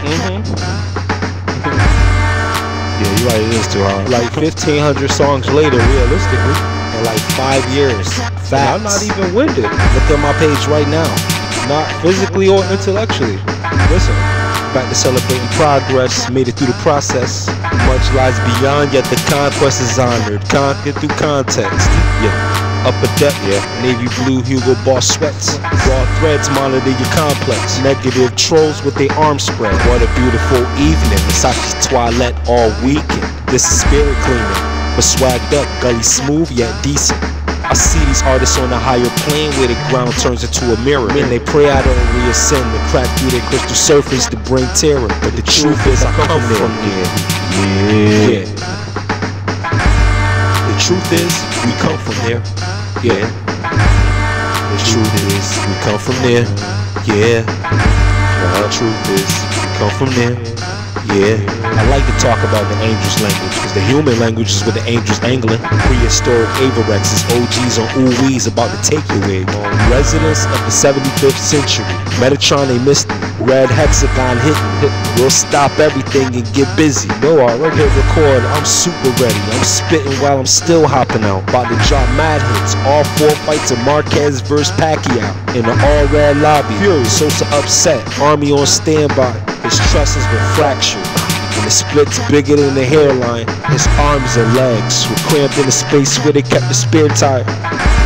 Mm-hmm. yeah, you're right. It is too hard. Like 1,500 songs later, realistically, in like five years. Facts. I'm not even winded. Look at my page right now. Not physically or intellectually. Listen, back to celebrating progress, made it through the process. Much lies beyond, yet the conquest is honored. Conquered through context. Yeah. Upper deck, yeah. Navy blue Hugo Boss sweats. Raw threads monitor your complex. Negative trolls with their arms spread. What a beautiful evening. Versace toilet all weekend. This is spirit cleaning. But swagged up, gully smooth yet decent. I see these artists on a higher plane where the ground turns into a mirror. And they pray I don't reascend to crack through their crystal surface to bring terror. But the truth is, I come from there. Yeah. Yeah. The truth is, we come from there. Yeah. The truth is, we come from there. Yeah. The truth is, we come from there. Yeah. I like to talk about the angels' language because the human language is with the angels angling. Prehistoric Avorexes, OGs on ooh-wees about to take your wig. Residents of the 75th century. Metatron, missed me. Red hexagon hitting. We'll stop everything and get busy. No, I already hit record. I'm super ready. I'm spitting while I'm still hopping out. About to drop mad hits. All four fights of Marquez versus Pacquiao in the all red lobby. Fury, Sosa upset. Army on standby. His trusses were fractured. And the splits bigger than the hairline. His arms and legs were cramped in the space where they kept the spare tire.